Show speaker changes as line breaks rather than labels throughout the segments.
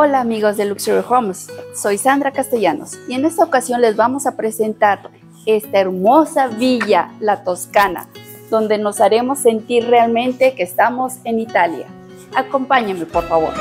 Hola amigos de Luxury Homes, soy Sandra Castellanos y en esta ocasión les vamos a presentar esta hermosa villa, la Toscana, donde nos haremos sentir realmente que estamos en Italia. Acompáñenme por favor.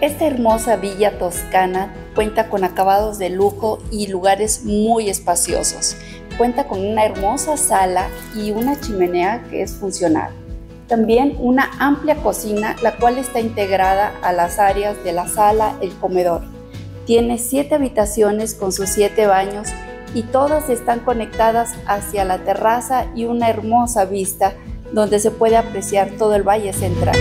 Esta hermosa villa toscana cuenta con acabados de lujo y lugares muy espaciosos. Cuenta con una hermosa sala y una chimenea que es funcional. También una amplia cocina, la cual está integrada a las áreas de la sala, el comedor. Tiene siete habitaciones con sus siete baños y todas están conectadas hacia la terraza y una hermosa vista donde se puede apreciar todo el valle central.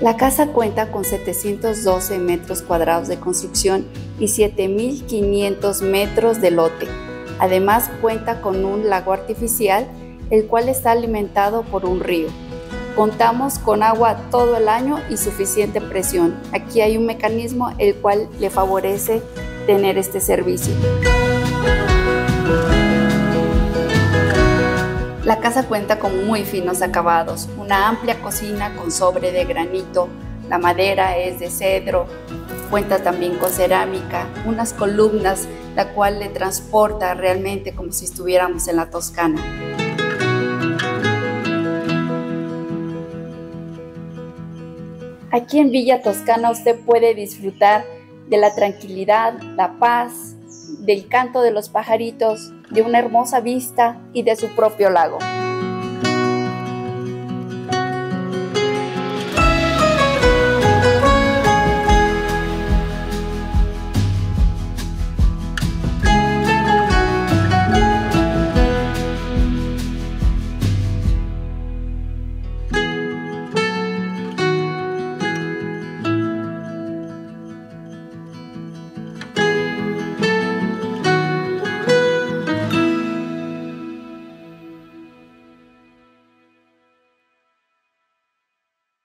La casa cuenta con 712 metros cuadrados de construcción y 7.500 metros de lote. Además cuenta con un lago artificial, el cual está alimentado por un río. Contamos con agua todo el año y suficiente presión. Aquí hay un mecanismo el cual le favorece tener este servicio. La casa cuenta con muy finos acabados, una amplia cocina con sobre de granito, la madera es de cedro, cuenta también con cerámica, unas columnas, la cual le transporta realmente como si estuviéramos en la Toscana. Aquí en Villa Toscana usted puede disfrutar de la tranquilidad, la paz, del canto de los pajaritos, de una hermosa vista y de su propio lago.